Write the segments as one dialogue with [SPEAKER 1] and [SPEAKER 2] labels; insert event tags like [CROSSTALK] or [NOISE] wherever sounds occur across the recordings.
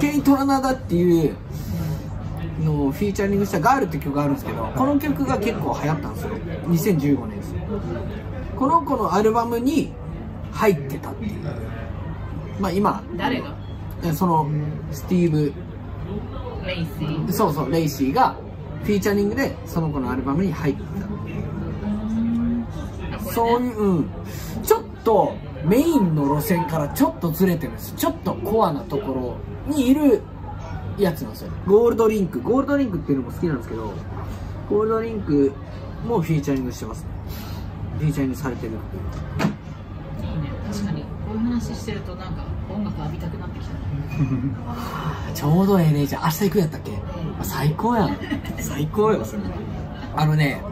[SPEAKER 1] ケイトラナダっていうのをフィーチャリングした「ガール」って曲があるんですけどこの曲が結構流行ったんですよ。2015年ですこの子のアルバムに入ってたっていう。まあ今
[SPEAKER 2] 誰が？
[SPEAKER 1] そのスティーブ・
[SPEAKER 2] レイシー。
[SPEAKER 1] そうそうレイシーがフィーチャリングでその子のアルバムに入ってたそういう、うん、ちょっとメインの路線からちょっとずれてるんです。ちょっとコアなところにいるやつなんですよ。ゴールドリンク。ゴールドリンクっていうのも好きなんですけどゴールドリンクもフィーチャリングしてます。ねフィーチャリングされてる
[SPEAKER 2] いいね。確かにこういう話してるとなんか音楽浴びたくなってきた [LAUGHS]
[SPEAKER 1] ちょうどええねじゃあ明日行くやったっけ？あ最高やん。[LAUGHS] 最高よ。それあのね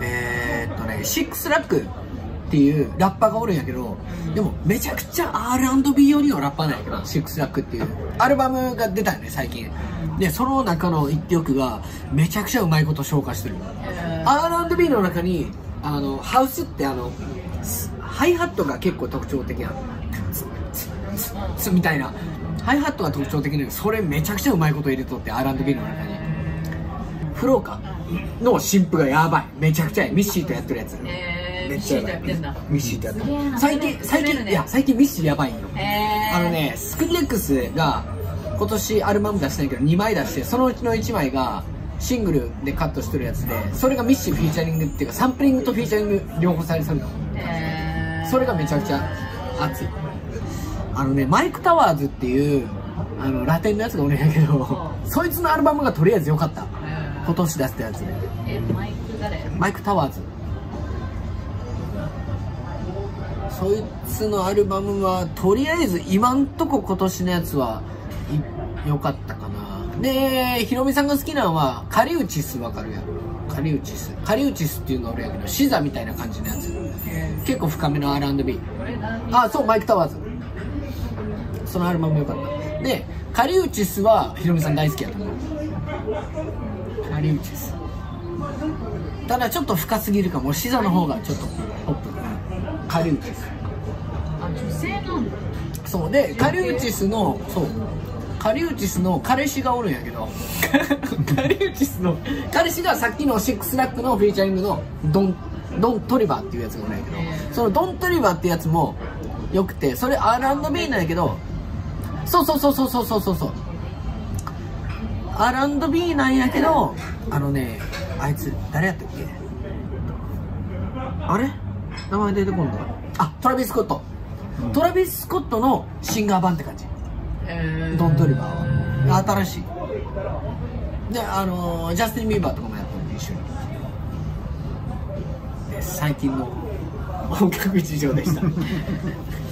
[SPEAKER 1] えー、っとねシックスラックっていうラッパーがおるんやけどでもめちゃくちゃ R&B 寄りのラッパーなんやけどシックスラックっていう。アルバムが出たよね最近。でその中の一曲がめちゃくちゃうまいこと消化してる。
[SPEAKER 2] え
[SPEAKER 1] R&B の中にあのハウスってあのスハイハットが結構特徴的なのツツみたいなハイハットが特徴的なのそれめちゃくちゃうまいこと入れとって R&B の中にフローカの新譜がやばいめちゃくちゃミッシーとやってるやつ
[SPEAKER 2] えー、
[SPEAKER 1] め
[SPEAKER 2] ミッシー
[SPEAKER 1] っちゃやばいミッシーとやって最近最近、いや最近ミッシーやばいんよ。
[SPEAKER 2] えー、
[SPEAKER 1] あのね、スクリレックスが今年アルバム出したんやけど2枚出してそのうちの1枚がシングルでカットしてるやつでそれがミッシーフィーチャリングっていうかサンプリングとフィーチャリング両方されてるの。
[SPEAKER 2] えー、
[SPEAKER 1] それがめちゃくちゃ熱い。あのねマイク・タワーズっていうあのラテンのやつがおるんやけどそいつのアルバムがとりあえず良かった。
[SPEAKER 2] え
[SPEAKER 1] 今年出したやつで。
[SPEAKER 2] ーえマイク誰？
[SPEAKER 1] マイク・タワーズそいつのアルバムはとりあえず今んとこ今年のやつはい良かったかな。でヒロミさんが好きなのはカリウチスわかるやろカリウチス。カリウチスっていうの俺やけどシザみたいな感じのやつ。結構深めの R&B あそうマイク・タワーズ。そのアルバム良かった。でカリウチスはヒロミさん大好きやと思う。カリウチス。ただちょっと深すぎるかも。シザの方がちょっとポップ。カリウチス
[SPEAKER 2] あ女性なんだ。
[SPEAKER 1] そう。でカリウチスのそう。カリウチスの彼氏がおるんやけど。[LAUGHS] カリウチスの？彼氏がさっきのシックスラックのフィーチャリングのドンドントリバーっていうやつがおるんやけど。そのドントリバーってやつもよくてそれ R&B なんやけど。そうそうそうそうそうそうそうそう。R&B なんやけどあのねあいつ誰やったっけ？あれ？名前出てこんだあトラビス・スコットトラビス・スコットのシンガー版って感じ。
[SPEAKER 2] えー、
[SPEAKER 1] ドントリバーは。新しい。であのージャスティン・ビーバーとかもやってるんで一緒に。で最近の音楽事情でした [LAUGHS]